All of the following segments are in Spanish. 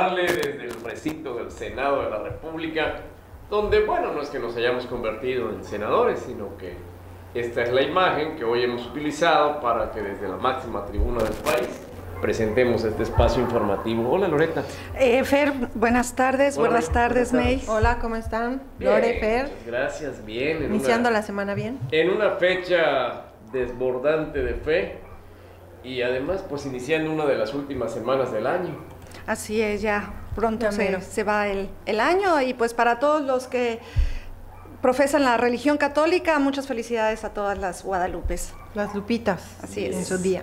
saludarle desde el recinto del Senado de la República, donde, bueno, no es que nos hayamos convertido en senadores, sino que esta es la imagen que hoy hemos utilizado para que desde la máxima tribuna del país presentemos este espacio informativo. Hola Loreta. Eh, Fer, buenas tardes, buenas tardes May. Hola, ¿cómo están? Lore, Fer. Gracias, bien. Iniciando la semana bien. En una fecha desbordante de fe y además pues iniciando una de las últimas semanas del año. Así es, ya pronto se, se, va el, el año y pues para todos los que profesan la religión católica, muchas felicidades a todas las guadalupes. Las lupitas, así es. En su día.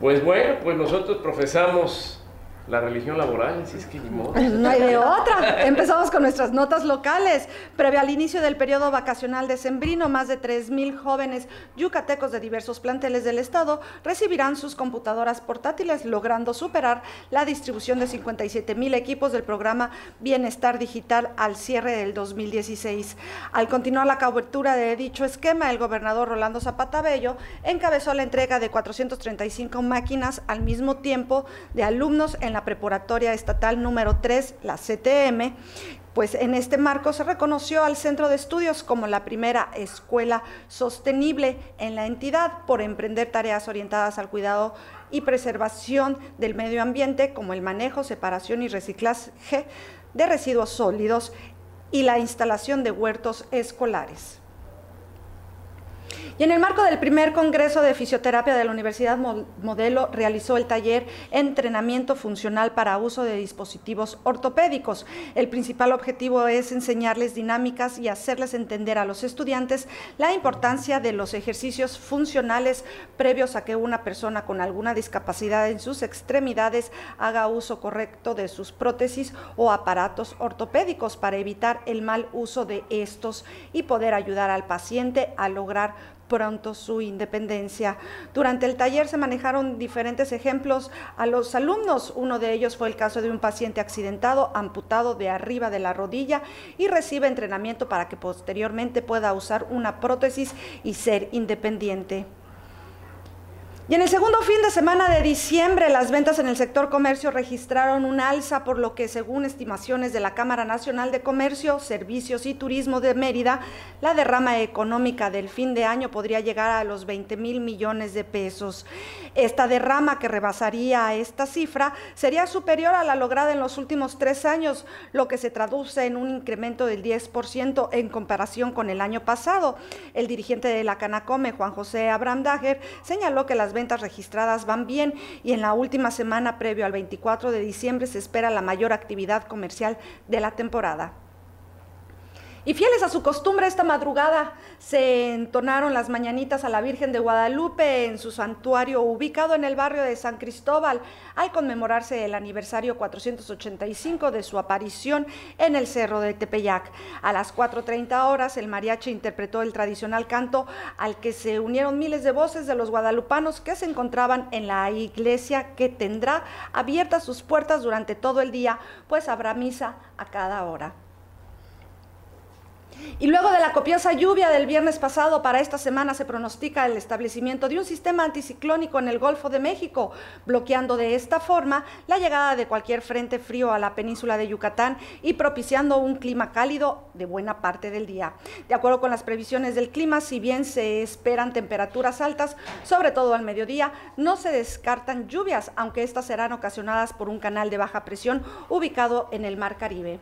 Pues bueno, pues nosotros profesamos la religión laboral, si es que ni. No hay de otra. Empezamos con nuestras notas locales. Previo al inicio del periodo vacacional de Sembrino, más de 3.000 jóvenes yucatecos de diversos planteles del Estado recibirán sus computadoras portátiles, logrando superar la distribución de 57.000 equipos del programa Bienestar Digital al cierre del 2016. Al continuar la cobertura de dicho esquema, el gobernador Rolando Zapata Bello encabezó la entrega de 435 máquinas al mismo tiempo de alumnos en la preparatoria estatal número 3, la CTM, pues en este marco se reconoció al centro de estudios como la primera escuela sostenible en la entidad por emprender tareas orientadas al cuidado y preservación del medio ambiente como el manejo, separación y reciclaje de residuos sólidos y la instalación de huertos escolares. Y en el marco del primer Congreso de Fisioterapia de la Universidad Modelo realizó el taller Entrenamiento Funcional para Uso de Dispositivos Ortopédicos. El principal objetivo es enseñarles dinámicas y hacerles entender a los estudiantes la importancia de los ejercicios funcionales previos a que una persona con alguna discapacidad en sus extremidades haga uso correcto de sus prótesis o aparatos ortopédicos para evitar el mal uso de estos y poder ayudar al paciente a lograr pronto su independencia. Durante el taller se manejaron diferentes ejemplos a los alumnos. Uno de ellos fue el caso de un paciente accidentado, amputado de arriba de la rodilla y recibe entrenamiento para que posteriormente pueda usar una prótesis y ser independiente. Y en el segundo fin de semana de diciembre, las ventas en el sector comercio registraron un alza, por lo que según estimaciones de la Cámara Nacional de Comercio, Servicios y Turismo de Mérida, la derrama económica del fin de año podría llegar a los 20 mil millones de pesos. Esta derrama que rebasaría esta cifra sería superior a la lograda en los últimos tres años, lo que se traduce en un incremento del 10% en comparación con el año pasado. El dirigente de la Canacome, Juan José Abraham Dager, señaló que las ventas registradas van bien y en la última semana previo al 24 de diciembre se espera la mayor actividad comercial de la temporada. Y fieles a su costumbre, esta madrugada se entonaron las mañanitas a la Virgen de Guadalupe en su santuario ubicado en el barrio de San Cristóbal, al conmemorarse el aniversario 485 de su aparición en el Cerro de Tepeyac. A las 4.30 horas, el mariachi interpretó el tradicional canto al que se unieron miles de voces de los guadalupanos que se encontraban en la iglesia que tendrá abiertas sus puertas durante todo el día, pues habrá misa a cada hora. Y luego de la copiosa lluvia del viernes pasado, para esta semana se pronostica el establecimiento de un sistema anticiclónico en el Golfo de México, bloqueando de esta forma la llegada de cualquier frente frío a la península de Yucatán y propiciando un clima cálido de buena parte del día. De acuerdo con las previsiones del clima, si bien se esperan temperaturas altas, sobre todo al mediodía, no se descartan lluvias, aunque estas serán ocasionadas por un canal de baja presión ubicado en el Mar Caribe.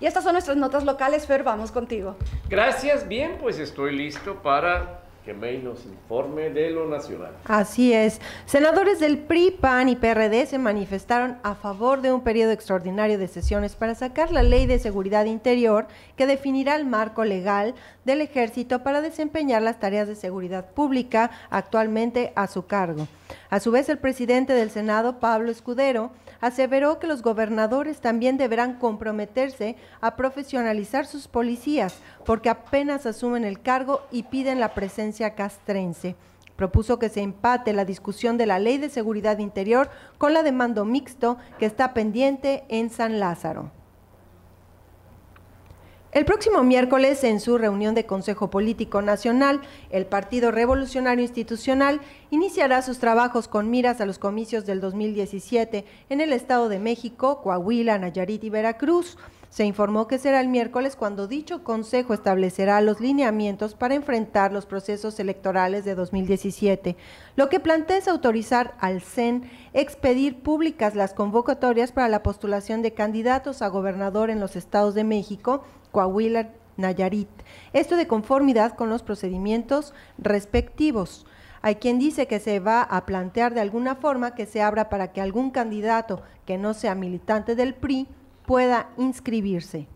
Y estas son nuestras notas locales, Fer, vamos contigo. Gracias, bien, pues estoy listo para que May nos informe de lo nacional. Así es. Senadores del PRI, PAN y PRD se manifestaron a favor de un periodo extraordinario de sesiones para sacar la ley de seguridad interior que definirá el marco legal del ejército para desempeñar las tareas de seguridad pública actualmente a su cargo. A su vez, el presidente del Senado, Pablo Escudero, aseveró que los gobernadores también deberán comprometerse a profesionalizar sus policías porque apenas asumen el cargo y piden la presencia castrense. Propuso que se empate la discusión de la Ley de Seguridad Interior con la de mando mixto que está pendiente en San Lázaro. El próximo miércoles, en su reunión de Consejo Político Nacional, el Partido Revolucionario Institucional iniciará sus trabajos con miras a los comicios del 2017 en el Estado de México, Coahuila, Nayarit y Veracruz. Se informó que será el miércoles cuando dicho Consejo establecerá los lineamientos para enfrentar los procesos electorales de 2017. Lo que plantea es autorizar al CEN expedir públicas las convocatorias para la postulación de candidatos a gobernador en los estados de México, Coahuila, Nayarit. Esto de conformidad con los procedimientos respectivos. Hay quien dice que se va a plantear de alguna forma que se abra para que algún candidato que no sea militante del PRI pueda inscribirse.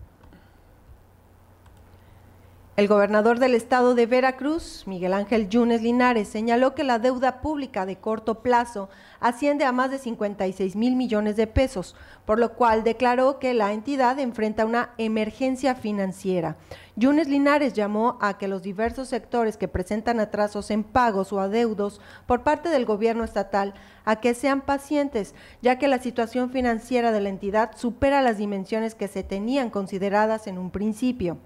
El gobernador del estado de Veracruz, Miguel Ángel Yunes Linares, señaló que la deuda pública de corto plazo asciende a más de 56 mil millones de pesos, por lo cual declaró que la entidad enfrenta una emergencia financiera. Yunes Linares llamó a que los diversos sectores que presentan atrasos en pagos o adeudos por parte del gobierno estatal a que sean pacientes, ya que la situación financiera de la entidad supera las dimensiones que se tenían consideradas en un principio.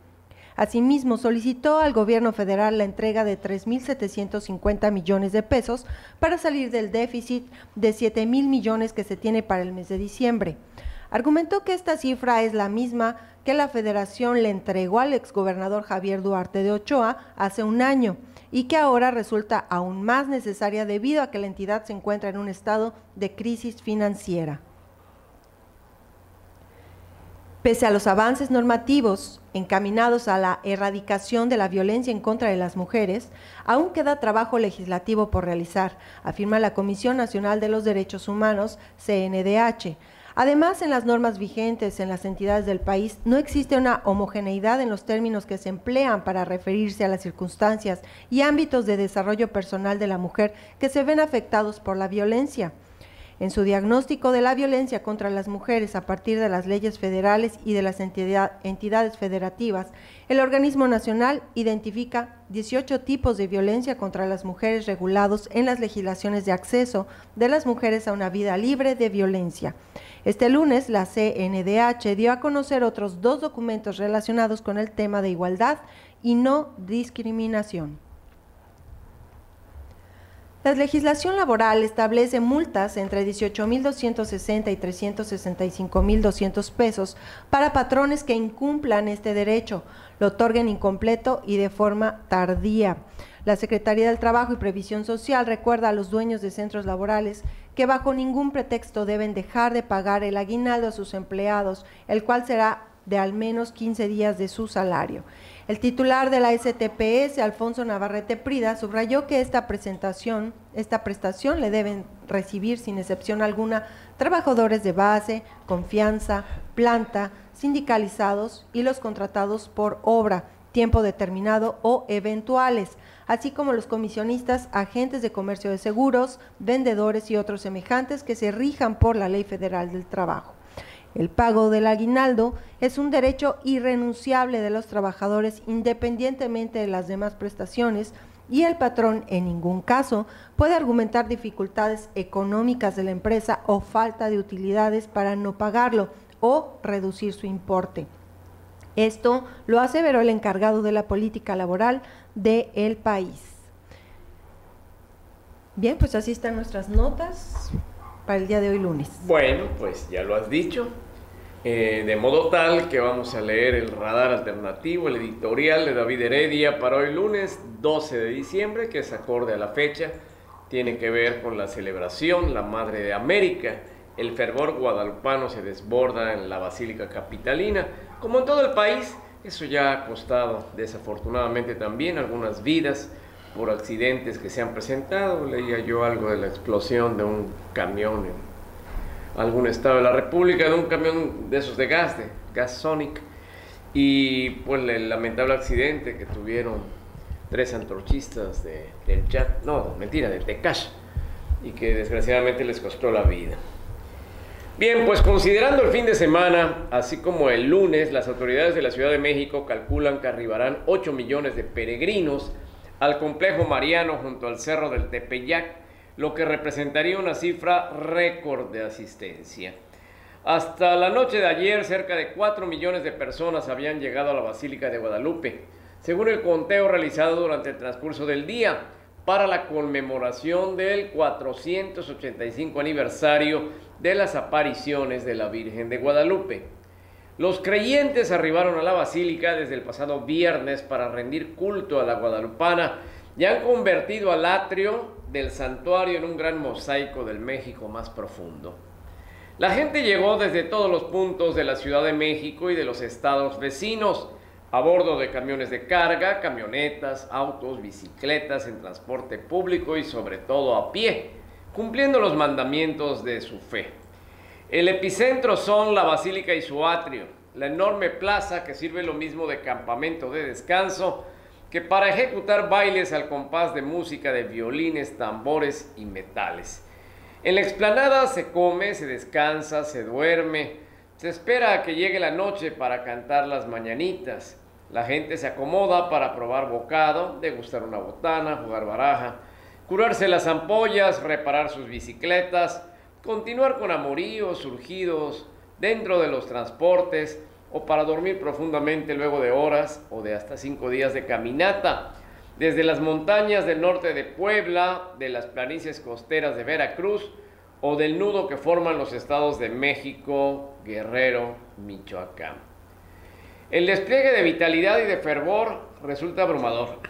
Asimismo, solicitó al gobierno federal la entrega de 3.750 millones de pesos para salir del déficit de 7.000 millones que se tiene para el mes de diciembre. Argumentó que esta cifra es la misma que la federación le entregó al exgobernador Javier Duarte de Ochoa hace un año y que ahora resulta aún más necesaria debido a que la entidad se encuentra en un estado de crisis financiera. Pese a los avances normativos encaminados a la erradicación de la violencia en contra de las mujeres, aún queda trabajo legislativo por realizar, afirma la Comisión Nacional de los Derechos Humanos, CNDH. Además, en las normas vigentes en las entidades del país no existe una homogeneidad en los términos que se emplean para referirse a las circunstancias y ámbitos de desarrollo personal de la mujer que se ven afectados por la violencia en su diagnóstico de la violencia contra las mujeres a partir de las leyes federales y de las entidades federativas, el organismo nacional identifica 18 tipos de violencia contra las mujeres regulados en las legislaciones de acceso de las mujeres a una vida libre de violencia. Este lunes, la CNDH dio a conocer otros dos documentos relacionados con el tema de igualdad y no discriminación. La legislación laboral establece multas entre 18.260 y 365.200 pesos para patrones que incumplan este derecho, lo otorguen incompleto y de forma tardía. La Secretaría del Trabajo y Previsión Social recuerda a los dueños de centros laborales que bajo ningún pretexto deben dejar de pagar el aguinaldo a sus empleados, el cual será de al menos 15 días de su salario. El titular de la STPS, Alfonso Navarrete Prida, subrayó que esta presentación, esta prestación le deben recibir sin excepción alguna trabajadores de base, confianza, planta, sindicalizados y los contratados por obra, tiempo determinado o eventuales, así como los comisionistas, agentes de comercio de seguros, vendedores y otros semejantes que se rijan por la Ley Federal del Trabajo. El pago del aguinaldo es un derecho irrenunciable de los trabajadores independientemente de las demás prestaciones y el patrón en ningún caso puede argumentar dificultades económicas de la empresa o falta de utilidades para no pagarlo o reducir su importe. Esto lo aseveró el encargado de la política laboral del país. Bien, pues así están nuestras notas para el día de hoy lunes. Bueno, pues ya lo has dicho. Eh, de modo tal que vamos a leer el radar alternativo, el editorial de David Heredia para hoy lunes 12 de diciembre, que es acorde a la fecha, tiene que ver con la celebración, la Madre de América. El fervor guadalupano se desborda en la Basílica Capitalina, como en todo el país. Eso ya ha costado desafortunadamente también algunas vidas por accidentes que se han presentado. Leía yo algo de la explosión de un camión en algún estado de la República de un camión de esos de gas, de gas Sonic, y pues el lamentable accidente que tuvieron tres antorchistas de, del chat, no, mentira, de Tecash, y que desgraciadamente les costó la vida. Bien, pues considerando el fin de semana, así como el lunes, las autoridades de la Ciudad de México calculan que arribarán 8 millones de peregrinos al complejo mariano junto al cerro del Tepeyac lo que representaría una cifra récord de asistencia. Hasta la noche de ayer, cerca de 4 millones de personas habían llegado a la Basílica de Guadalupe, según el conteo realizado durante el transcurso del día para la conmemoración del 485 aniversario de las apariciones de la Virgen de Guadalupe. Los creyentes arribaron a la basílica desde el pasado viernes para rendir culto a la guadalupana y han convertido al atrio del santuario en un gran mosaico del México más profundo. La gente llegó desde todos los puntos de la Ciudad de México y de los estados vecinos, a bordo de camiones de carga, camionetas, autos, bicicletas en transporte público y sobre todo a pie, cumpliendo los mandamientos de su fe. El epicentro son la basílica y su atrio, la enorme plaza que sirve lo mismo de campamento de descanso que para ejecutar bailes al compás de música de violines, tambores y metales. En la explanada se come, se descansa, se duerme, se espera a que llegue la noche para cantar las mañanitas. La gente se acomoda para probar bocado, degustar una botana, jugar baraja, curarse las ampollas, reparar sus bicicletas, continuar con amoríos surgidos dentro de los transportes o para dormir profundamente luego de horas o de hasta cinco días de caminata desde las montañas del norte de Puebla, de las planicies costeras de Veracruz o del nudo que forman los estados de México, Guerrero, Michoacán. El despliegue de vitalidad y de fervor resulta abrumador.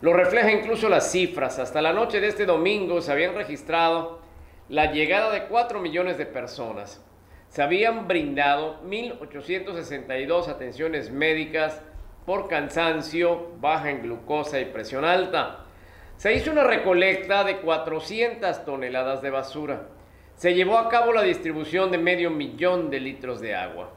Lo refleja incluso las cifras. Hasta la noche de este domingo se habían registrado la llegada de 4 millones de personas. Se habían brindado 1.862 atenciones médicas por cansancio, baja en glucosa y presión alta. Se hizo una recolecta de 400 toneladas de basura. Se llevó a cabo la distribución de medio millón de litros de agua.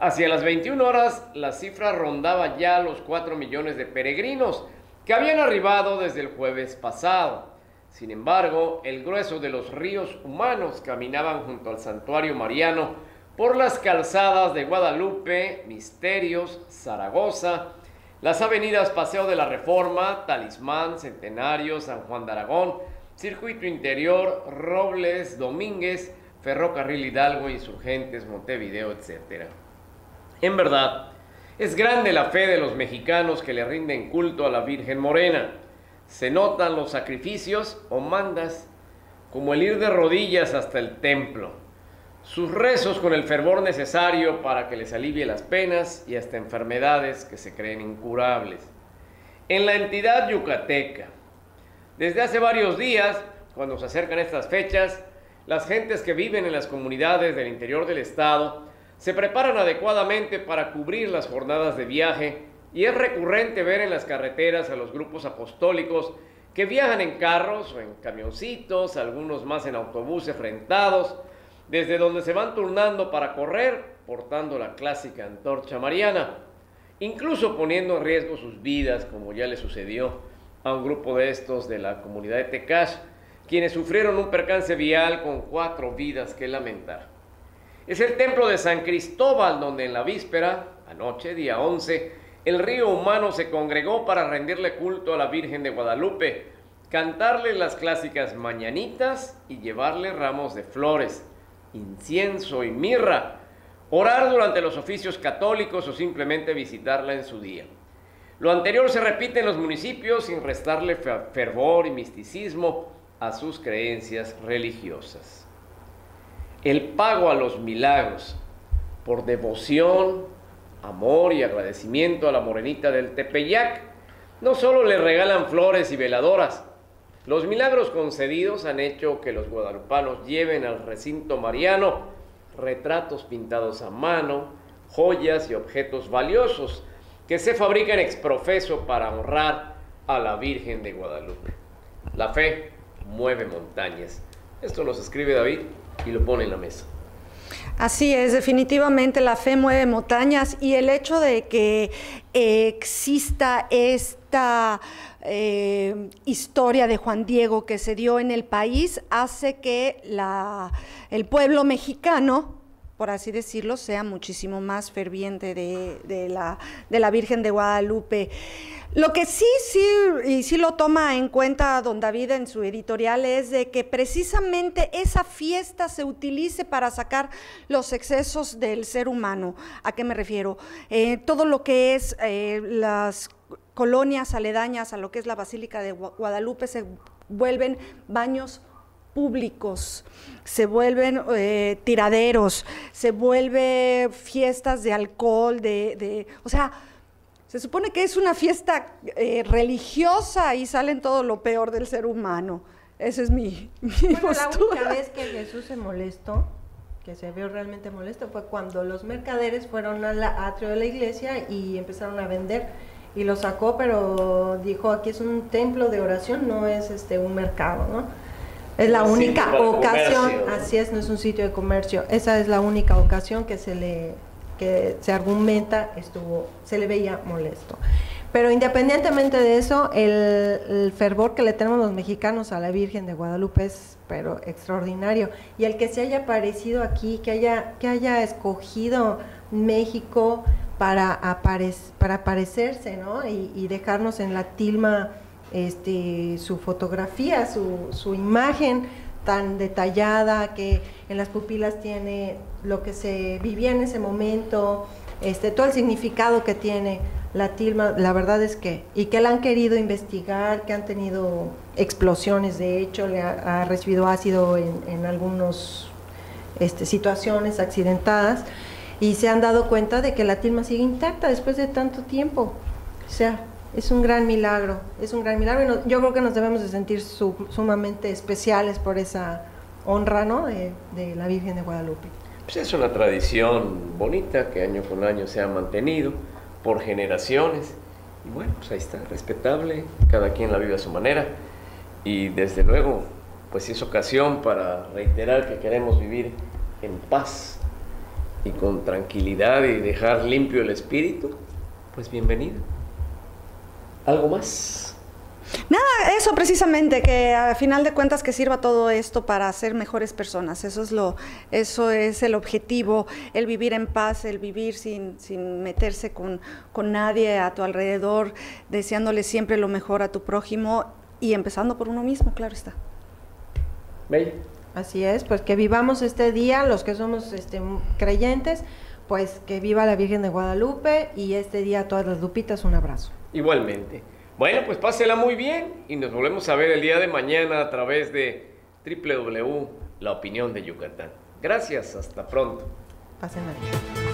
Hacia las 21 horas, la cifra rondaba ya los 4 millones de peregrinos que habían arribado desde el jueves pasado. Sin embargo, el grueso de los ríos humanos caminaban junto al santuario mariano por las calzadas de Guadalupe, Misterios, Zaragoza, las avenidas Paseo de la Reforma, Talismán, Centenario, San Juan de Aragón, Circuito Interior, Robles, Domínguez, Ferrocarril Hidalgo, Insurgentes, Montevideo, etc. En verdad, es grande la fe de los mexicanos que le rinden culto a la Virgen Morena. Se notan los sacrificios o mandas, como el ir de rodillas hasta el templo, sus rezos con el fervor necesario para que les alivie las penas y hasta enfermedades que se creen incurables. En la entidad yucateca, desde hace varios días, cuando se acercan estas fechas, las gentes que viven en las comunidades del interior del estado se preparan adecuadamente para cubrir las jornadas de viaje y es recurrente ver en las carreteras a los grupos apostólicos que viajan en carros o en camioncitos, algunos más en autobuses rentados, desde donde se van turnando para correr portando la clásica antorcha mariana, incluso poniendo en riesgo sus vidas, como ya le sucedió a un grupo de estos de la comunidad de Tecash, quienes sufrieron un percance vial con cuatro vidas que lamentar. Es el templo de San Cristóbal donde en la víspera, anoche, día 11, el río humano se congregó para rendirle culto a la Virgen de Guadalupe, cantarle las clásicas mañanitas y llevarle ramos de flores, incienso y mirra, orar durante los oficios católicos o simplemente visitarla en su día. Lo anterior se repite en los municipios sin restarle fervor y misticismo a sus creencias religiosas el pago a los milagros por devoción, amor y agradecimiento a la morenita del Tepeyac. No solo le regalan flores y veladoras, los milagros concedidos han hecho que los guadalupanos lleven al recinto mariano retratos pintados a mano, joyas y objetos valiosos que se fabrican ex profeso para honrar a la Virgen de Guadalupe. La fe mueve montañas. Esto nos escribe David y lo pone en la mesa. Así es, definitivamente la fe mueve montañas y el hecho de que exista esta eh, historia de Juan Diego que se dio en el país hace que el pueblo mexicano por así decirlo, sea muchísimo más ferviente de, la, de la Virgen de Guadalupe. Lo que sí, sí, y sí lo toma en cuenta don David en su editorial es de que precisamente esa fiesta se utilice para sacar los excesos del ser humano. ¿A qué me refiero? Eh, todo lo que es eh, las colonias aledañas a lo que es la Basílica de Guadalupe se vuelven baños públicos, se vuelven eh, tiraderos, se vuelven fiestas de alcohol, de, o sea, se supone que es una fiesta eh, religiosa y salen todo lo peor del ser humano. Esa es mi, mi bueno, La única vez que Jesús se molestó, que se vio realmente molesto, fue cuando los mercaderes fueron al atrio de la iglesia y empezaron a vender y lo sacó, pero dijo aquí es un templo de oración, no es este un mercado, ¿no? Es la única ocasión, así es, no es un sitio de comercio. Esa es la única ocasión que se le que se argumenta estuvo se le veía molesto. Pero independientemente de eso, el, fervor que le tenemos los mexicanos a la Virgen de Guadalupe es pero extraordinario. Y el que se haya aparecido aquí, que haya, que haya escogido México para, para aparecerse, ¿no? Y, y dejarnos en la tilma este, su fotografía, su, imagen tan detallada que en las pupilas tiene lo que se vivía en ese momento, este, todo el significado que tiene la tilma, la verdad es que, y que la han querido investigar, que han tenido explosiones, de hecho, le ha, recibido ácido en, en algunas este, situaciones accidentadas, y se han dado cuenta de que la tilma sigue intacta después de tanto tiempo. O sea, es un gran milagro, es un gran milagro. Y yo creo que nos debemos de sentir sumamente especiales por esa honra ¿no? de, la Virgen de Guadalupe. Pues es una tradición bonita que año con año se ha mantenido por generaciones. Y bueno, pues ahí está, respetable, cada quien la vive a su manera. Y desde luego, pues es ocasión para reiterar que queremos vivir en paz y con tranquilidad y dejar limpio el espíritu, pues bienvenido. ¿Algo más? Nada, eso precisamente, que a final de cuentas que sirva todo esto para ser mejores personas. Eso es lo, eso es el objetivo, el vivir en paz, el vivir sin, sin meterse con, con nadie a tu alrededor, deseándole siempre lo mejor a tu prójimo y empezando por uno mismo, claro está. Bella. Así es, pues que vivamos este día, los que somos este, creyentes, pues que viva la Virgen de Guadalupe y este día a todas las lupitas un abrazo. Igualmente. Bueno, pues pásela muy bien y nos volvemos a ver el día de mañana a través de www. La Opinión de Yucatán. Gracias, hasta pronto. Pásenla bien.